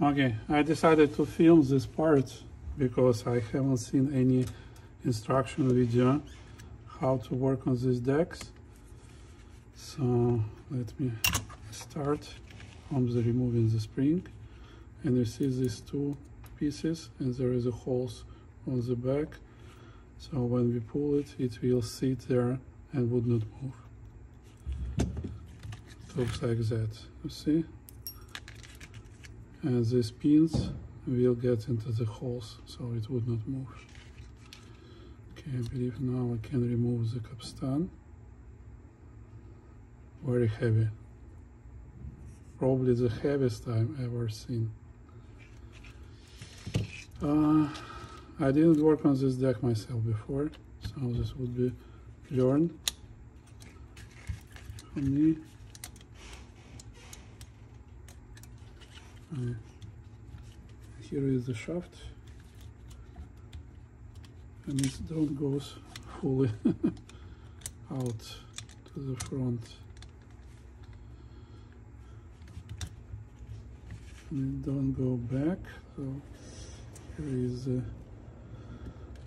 Okay, I decided to film this part because I haven't seen any instruction video how to work on these decks. So let me start. From the removing the spring and you see these two pieces and there is a holes on the back. So when we pull it it will sit there and would not move. It looks like that you see and these pins will get into the holes so it would not move. Okay I believe now I can remove the capstan. Very heavy. Probably the heaviest I've ever seen. Uh, I didn't work on this deck myself before so this would be learned me uh, here is the shaft. And it don't goes fully out to the front. And it don't go back so here is a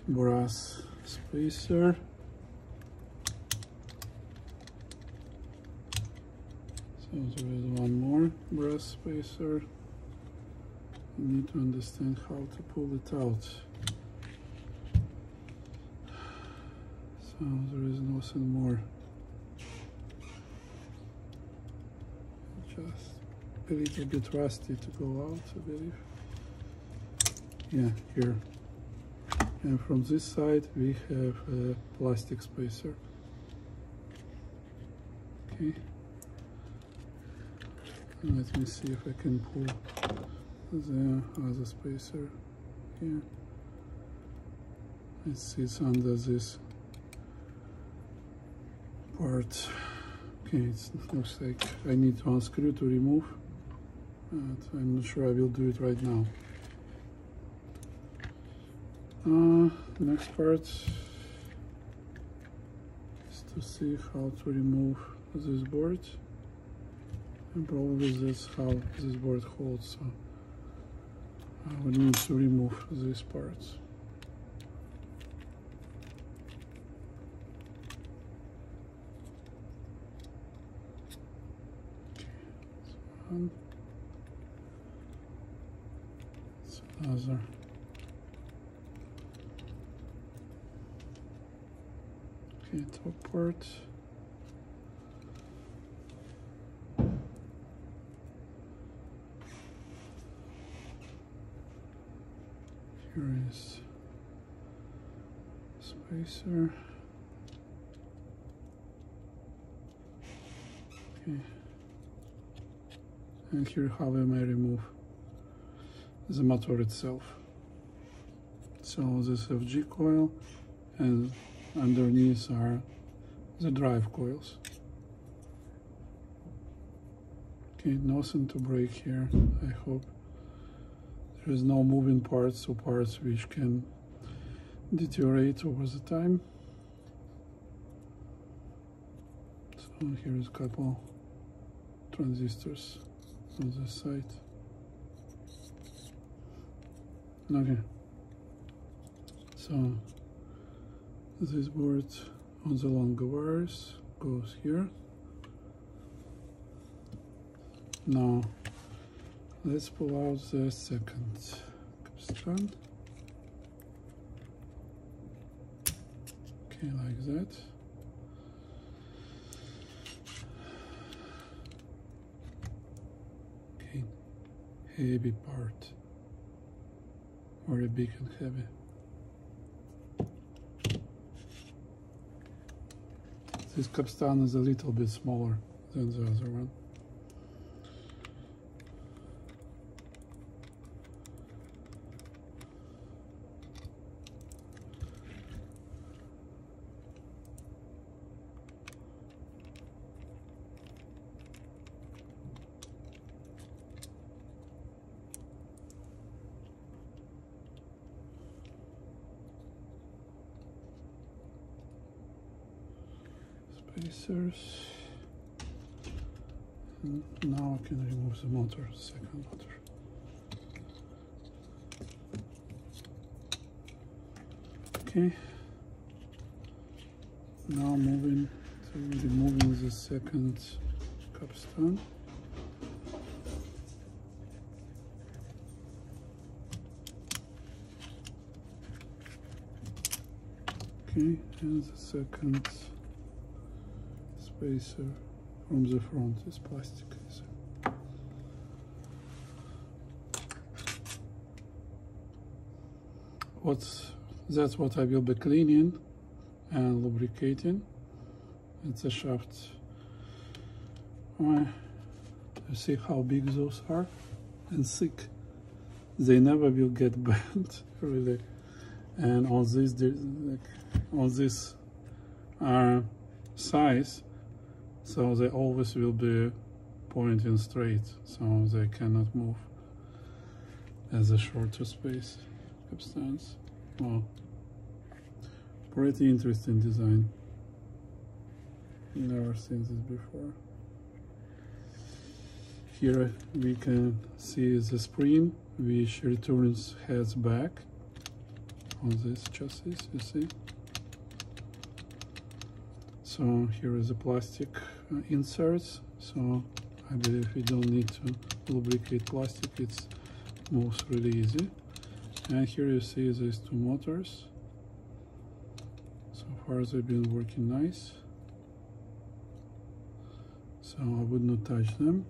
brass spacer. So there is one more brass spacer you need to understand how to pull it out so there is nothing more just a little bit rusty to go out, I believe. Yeah, here. And from this side we have a plastic spacer. Okay. Let me see if I can pull the other spacer here. It sits under this part. Okay, it looks like I need to unscrew to remove but I'm not sure I will do it right now. Uh, next part is to see how to remove this board and probably that's how this board holds so I will need to remove these parts. Okay, other okay top part here is spacer okay and here how I may remove the motor itself. So this FG coil and underneath are the drive coils. Okay, nothing to break here, I hope. There is no moving parts or parts which can deteriorate over the time. So here is a couple transistors on this side. Okay. So this board on the longer wires goes here. Now let's pull out the second strand. Okay, like that. Okay, heavy part very big and heavy. This capstan is a little bit smaller than the other one. spacers and now I can remove the motor, second motor. Okay. Now moving to removing the second capstan okay and the second spacer from the front is plastic. What's that's what I will be cleaning and lubricating. It's a shaft. you see how big those are and thick. They never will get bent really. And on this on this uh, size, so they always will be pointing straight, so they cannot move as a shorter space capstans. Wow. Pretty interesting design. Never seen this before. Here we can see the spring which returns heads back on this chassis, you see. So here is a plastic Uh, inserts. So I believe we don't need to lubricate plastic, it moves really easy. And here you see these two motors. So far they've been working nice. So I would not touch them.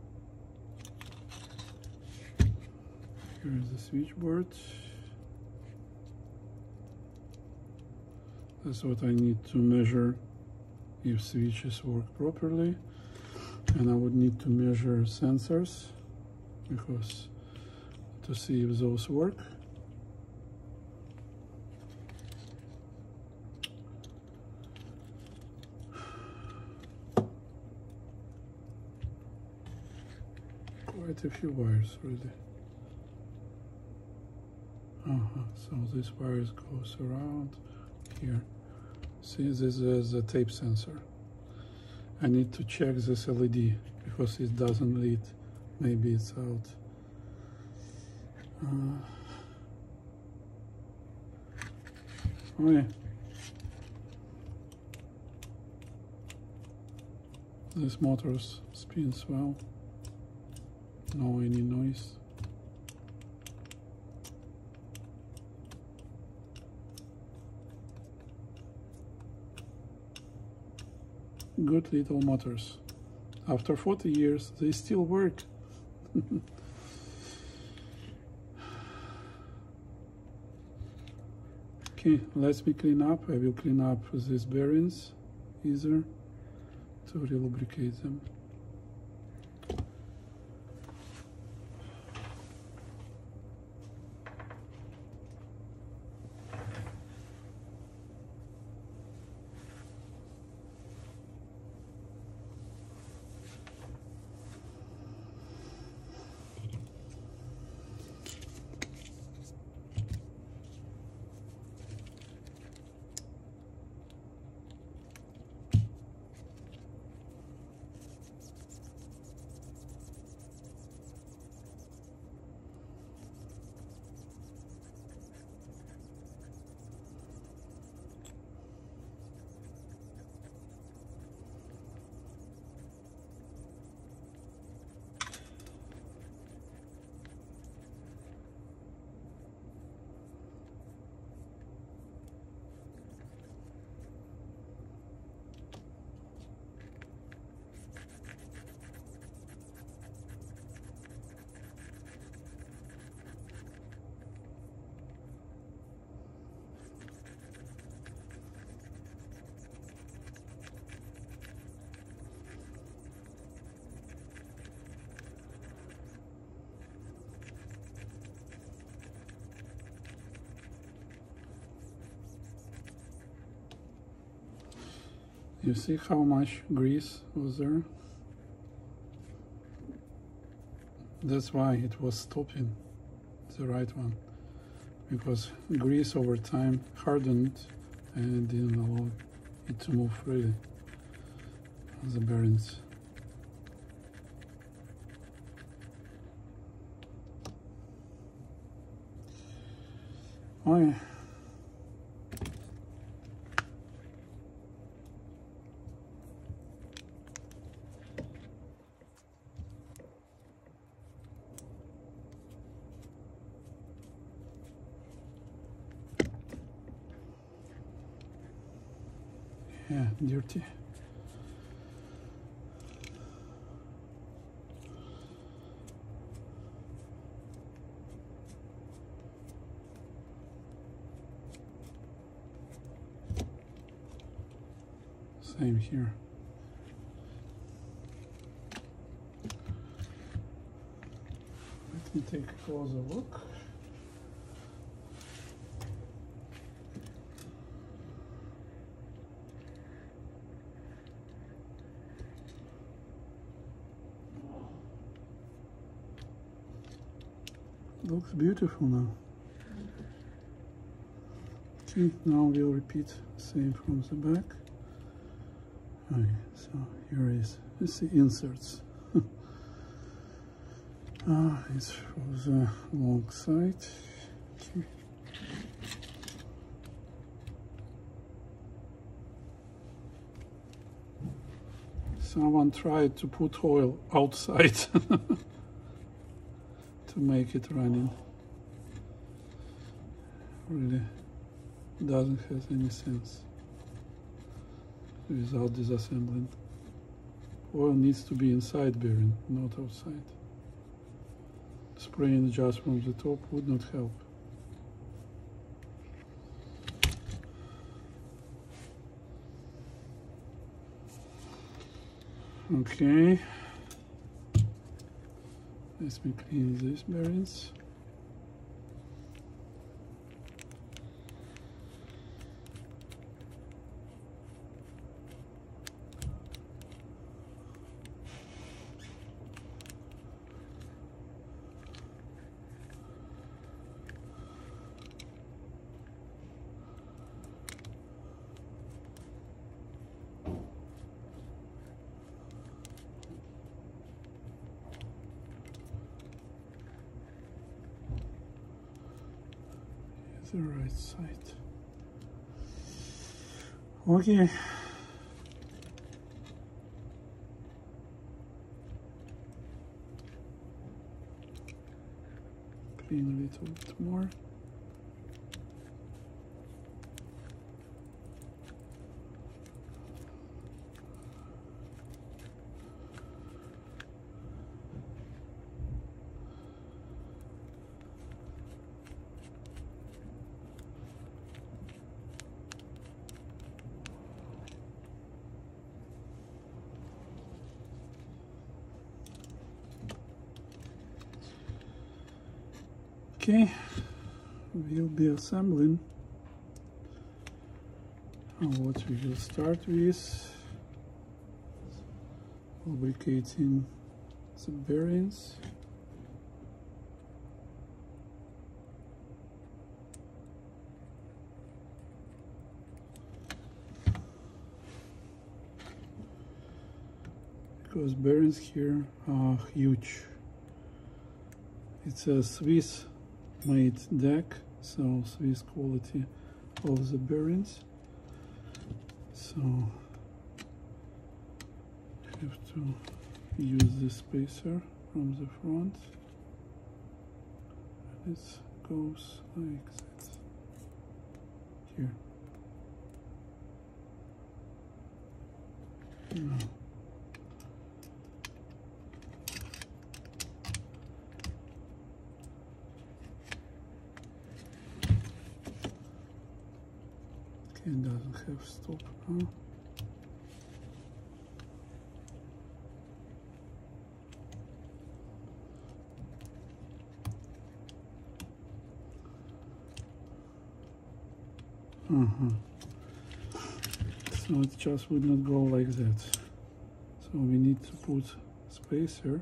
Here is the switchboard. That's what I need to measure if switches work properly. And I would need to measure sensors because to see if those work. quite a few wires really. Uh -huh. So this wires goes around here. See, this is a tape sensor. I need to check this LED because it doesn't lead. Maybe it's out. Uh, oh yeah. This motor spins well no any noise good little motors. After 40 years they still work. Okay let me clean up. I will clean up these bearings easier to relubricate them You see how much grease was there? That's why it was stopping, the right one. Because grease over time hardened and didn't allow it to move freely, the bearings. Oh yeah. Same here. Let me take a closer look. Looks beautiful now. Okay, now we'll repeat same from the back. Okay, so here is this the inserts. ah, it's for the long side. Okay. Someone tried to put oil outside to make it running. Really doesn't have any sense without disassembling. Oil needs to be inside bearing, not outside. Spraying just from the top would not help. Okay. Let me clean these bearings. the right side. Okay. Clean a little bit more. Okay, we'll be assembling. What we will start with lubricating the bearings. Because bearings here are huge. It's a Swiss made deck so Swiss quality of the bearings. So have to use this spacer from the front. And it goes like that here. Now Okay, doesn't have stop now. Uh -huh. So it just would not go like that. So we need to put spacer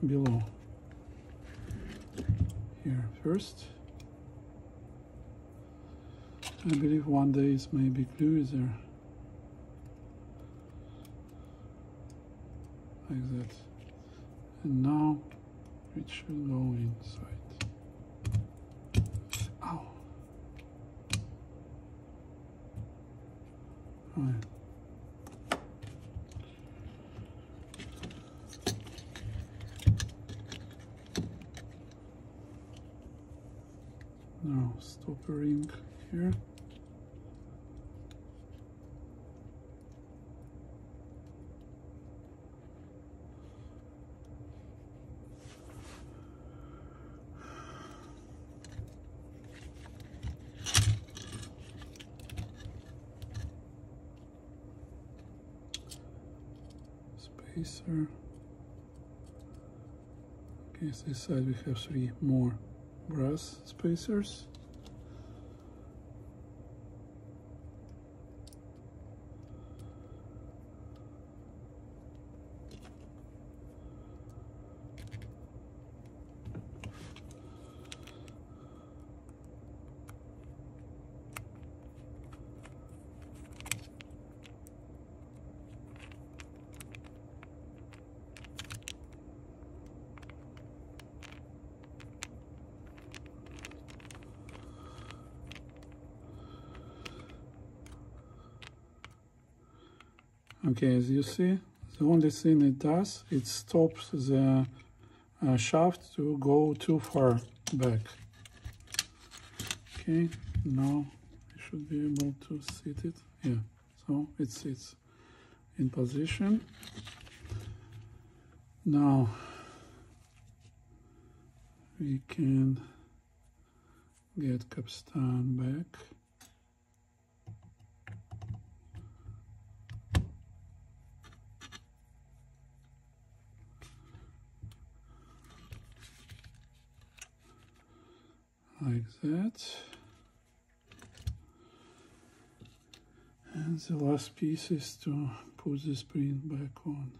below here first. I believe one day is maybe glue is there. Like that. And now it should go inside. Ow. Right. Now stop ring here. Okay, so this side we have three more brass spacers. Okay, as you see, the only thing it does, it stops the uh, shaft to go too far back. Okay, now you should be able to sit it. Yeah, so it sits in position. Now we can get capstan back. Like that. And the last piece is to put the spring back on.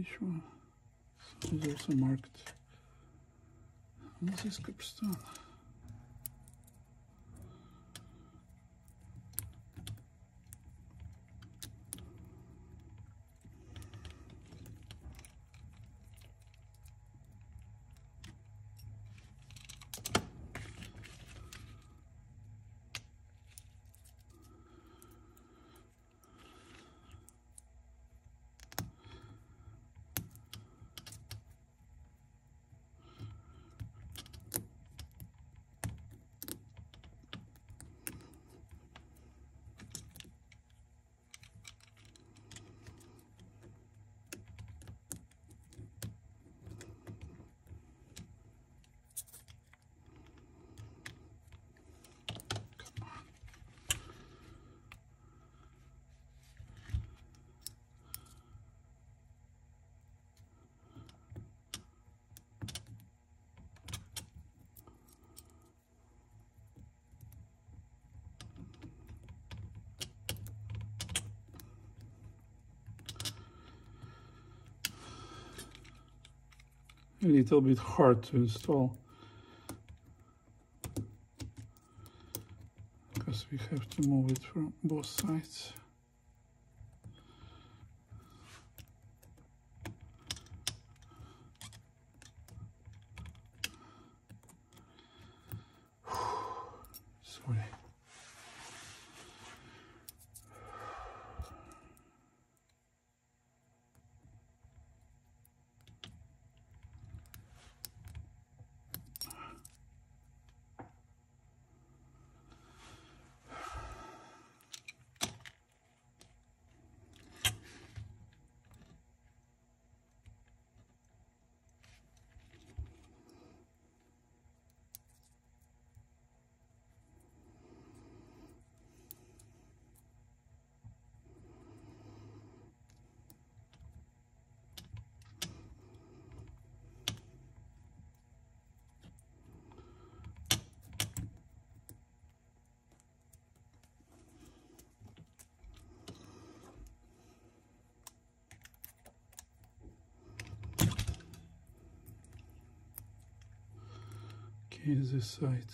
See which one. So it's also marked on this capstan. A little bit hard to install because we have to move it from both sides. Sorry. Okay, this side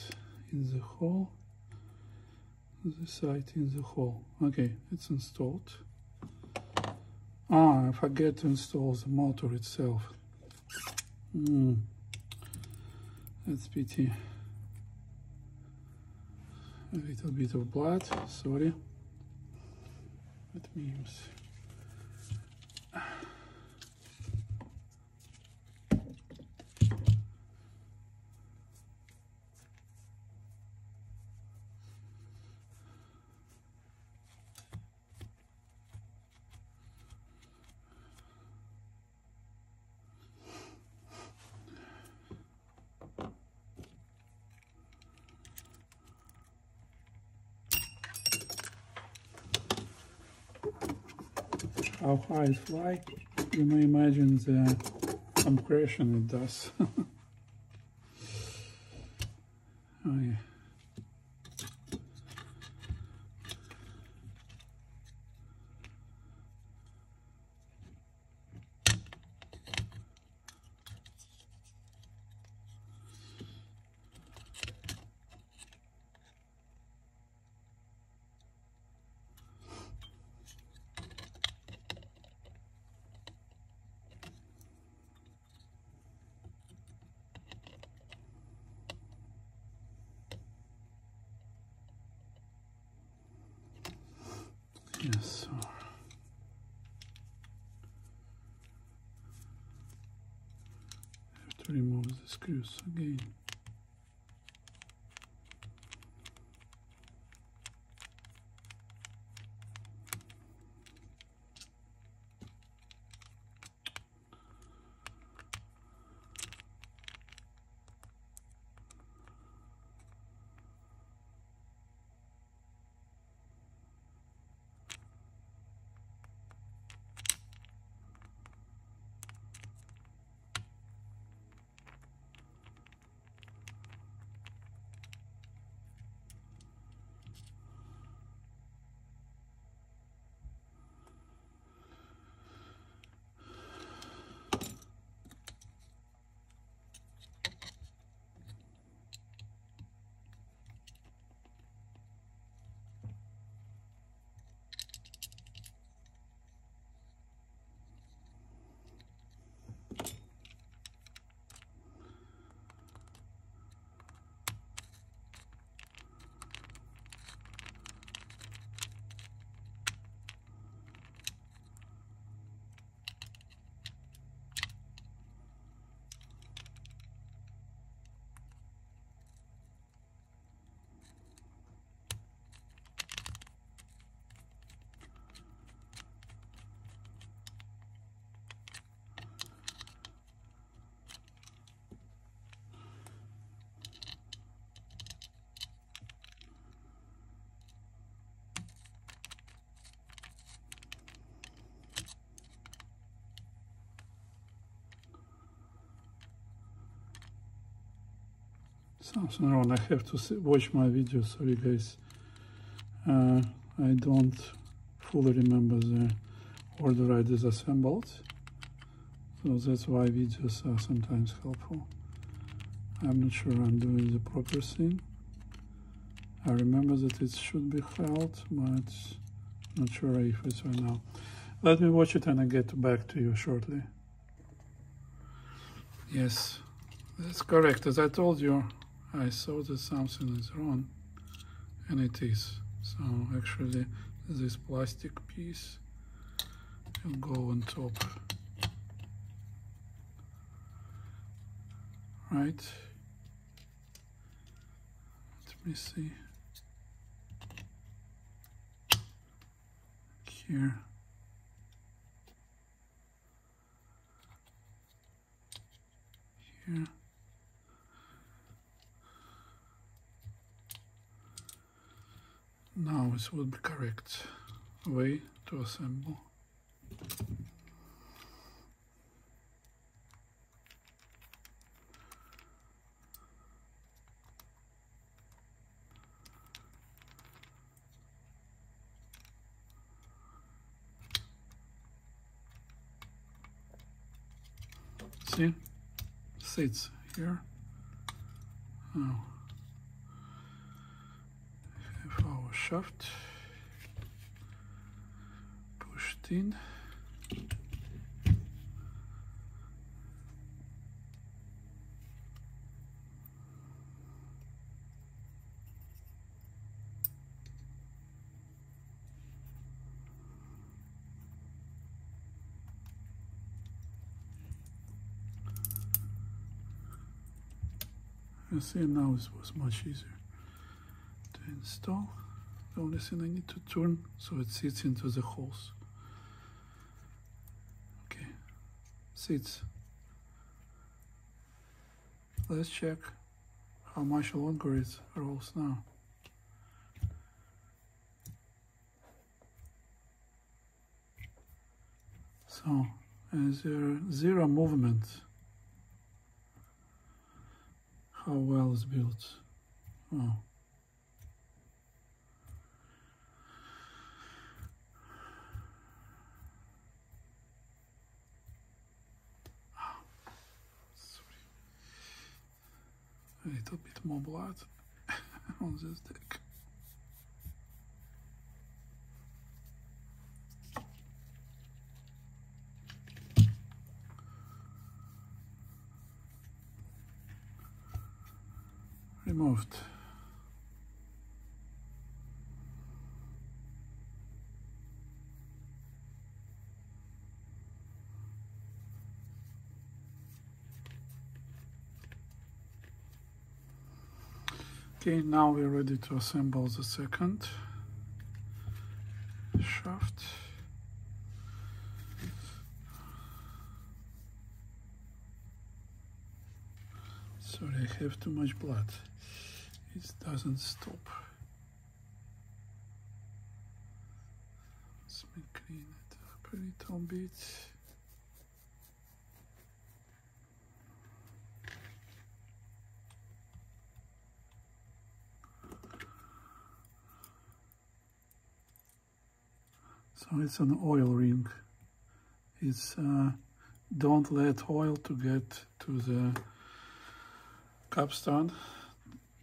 in the hole, this side in the hole. Okay, it's installed. Ah, I forget to install the motor itself. Mm. That's pity. A little bit of blood, sorry. Let me it fly, you may imagine the compression it does. oh yeah. Yes, so have to remove the screws again. Something wrong. I have to watch my video. Sorry, guys. Uh, I don't fully remember the order I disassembled. So that's why videos are sometimes helpful. I'm not sure I'm doing the proper thing. I remember that it should be held, but not sure if it's right now. Let me watch it and I get back to you shortly. Yes, that's correct. As I told you, I saw that something is wrong and it is. So actually this plastic piece will go on top. Right? Let me see. Here. Here Now this would be correct way to assemble. See, sits here. Shaft pushed in You see now it was much easier to install. The only thing I need to turn so it sits into the holes. Okay, sits. Let's check how much longer it rolls now. So, is there zero movement? How well is built? Little bit more blood on this deck. Okay, now we're ready to assemble the second shaft. Sorry, I have too much blood. It doesn't stop. Let me clean it up a little bit. So it's an oil ring. It's uh, don't let oil to get to the capstan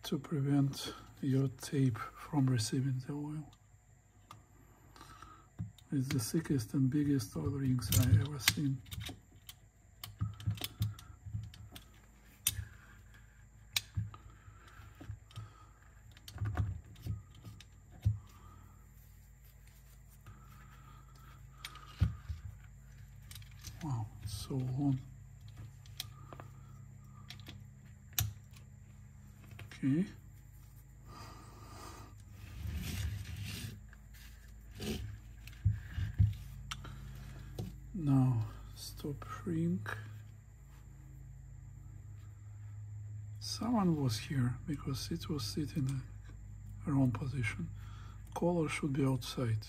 to prevent your tape from receiving the oil. It's the thickest and biggest oil rings I ever seen. Wow, so long. Okay. Now stop ring. Someone was here because it was sitting in the wrong position. Collar should be outside.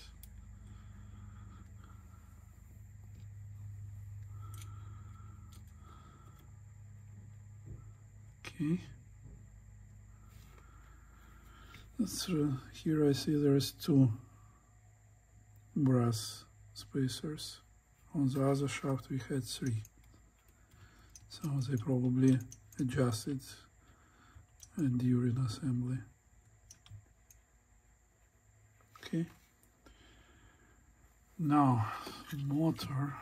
Okay. That's, uh, here I see there's two brass spacers. On the other shaft we had three. So they probably adjusted during assembly. Okay. Now, motor.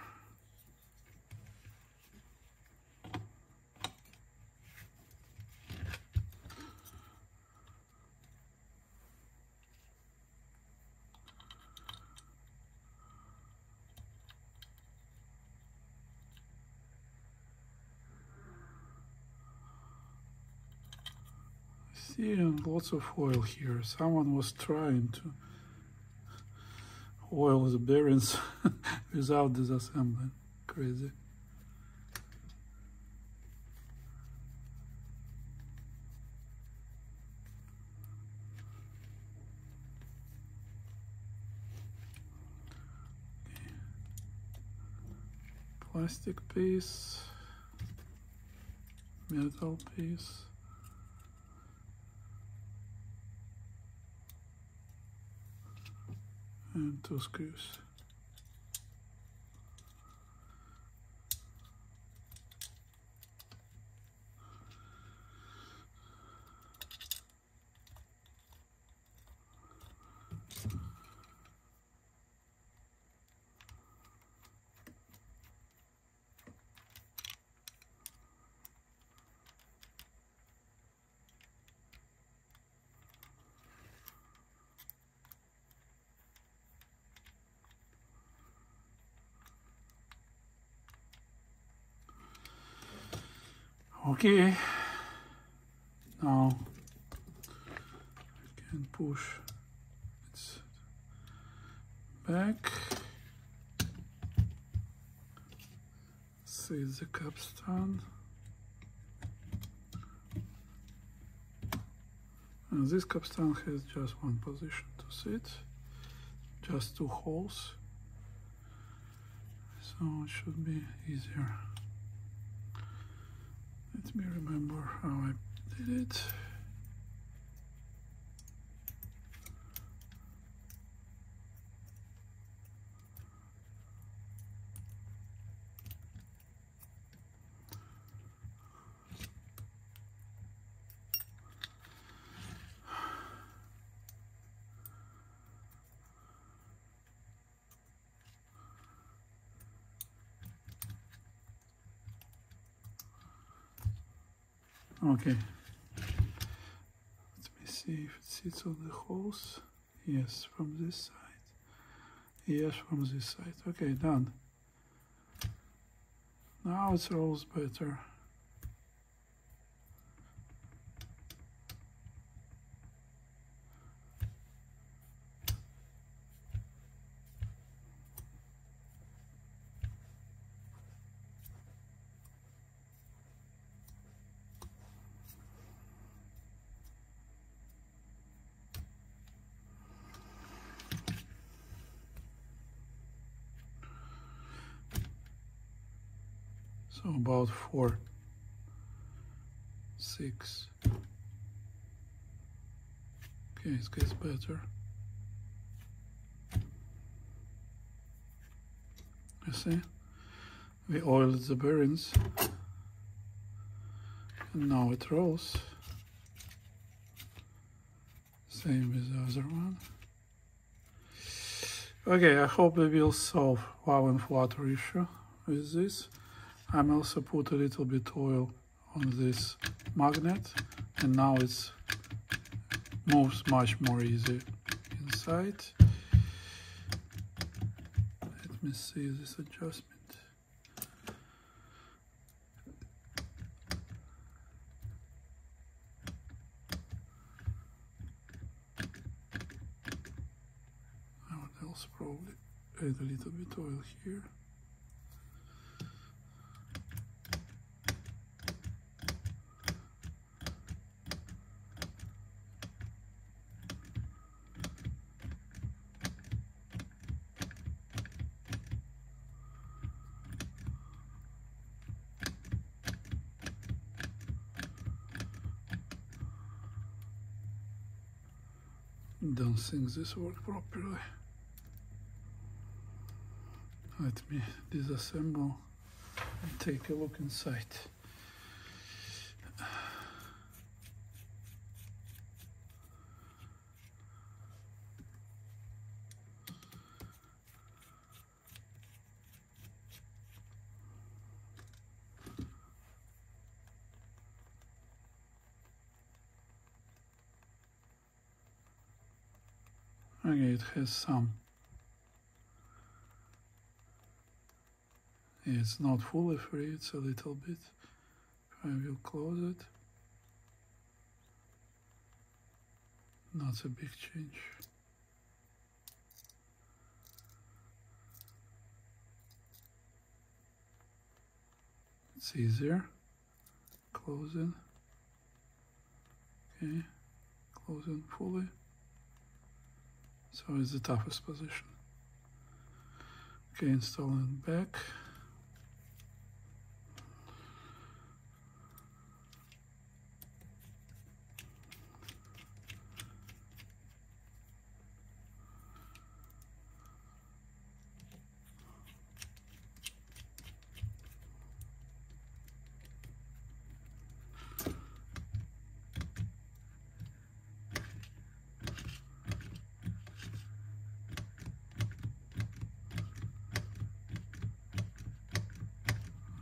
See lots of oil here. Someone was trying to oil the bearings without disassembling. Crazy. Plastic piece, metal piece. And two screws. Okay, now I can push it back. See the capstan. And this capstan has just one position to sit, just two holes. so it should be easier. Let me remember how I did it. Okay. Let me see if it sits on the holes. Yes, from this side. Yes, from this side. Okay, done. Now it rolls better. So about four, six. Okay, it gets better. You see? We oiled the bearings and now it rolls. Same with the other one. Okay, I hope we will solve wow and flutter issue with this. I'm also put a little bit oil on this magnet and now it's moves much more easy inside. Let me see this adjustment. I would also probably add a little bit oil here. Don't think this worked properly. Let me disassemble and take a look inside. Has some. Um, it's not fully free, it's a little bit. I will close it. Not a big change. It's easier. Closing. Okay, closing fully. So it's the toughest position. Okay, installing back.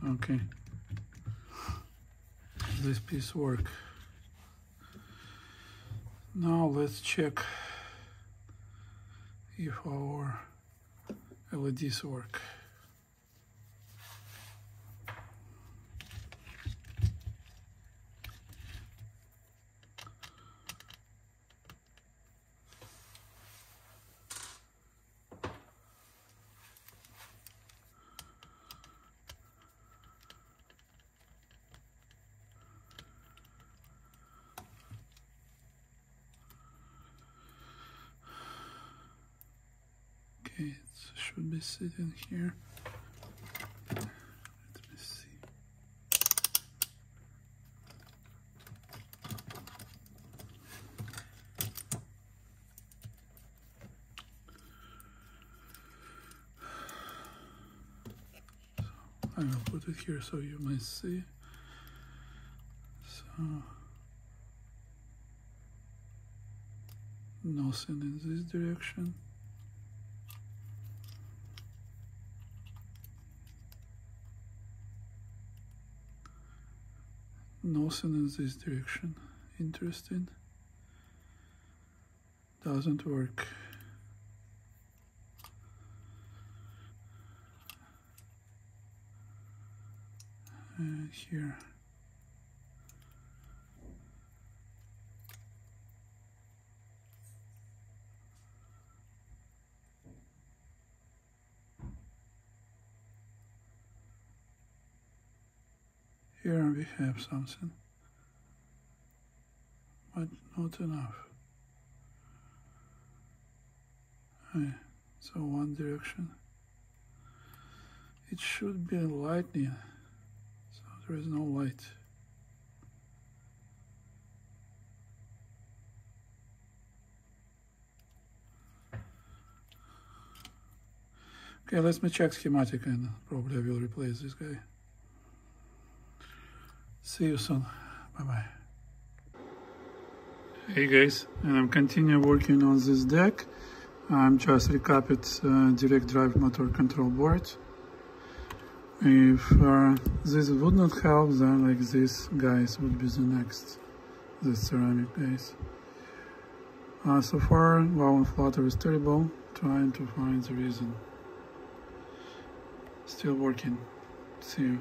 Okay. This work. Now let's check if our LEDs work. Okay, it should be sitting here. Let me see. So I will put it here so you might see. So nothing in this direction. Nothing in this direction. Interesting. Doesn't work. Uh, here. Here we have something, but not enough. So one direction. It should be lightning, so there is no light. Okay, let me check schematic and probably I will replace this guy. See you soon. Bye bye. Hey guys, and I'm continue working on this deck. I'm just recapped uh, direct drive motor control board. If uh, this would not help, then like this guys would be the next, the ceramic guys. Uh, so far, wow and flutter is terrible, trying to find the reason. Still working. See you.